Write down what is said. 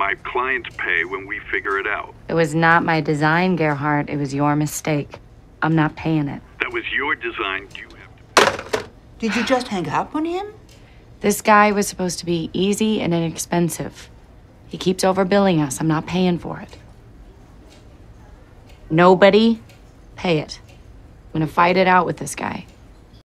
My clients pay when we figure it out. It was not my design, Gerhardt. It was your mistake. I'm not paying it. That was your design. You have to. Did you just hang up on him? This guy was supposed to be easy and inexpensive. He keeps overbilling us. I'm not paying for it. Nobody pay it. I'm gonna fight it out with this guy.